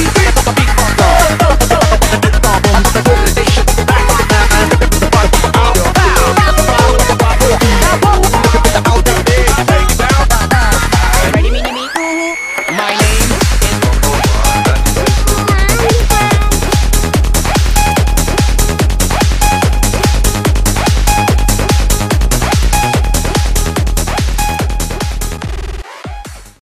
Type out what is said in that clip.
Baby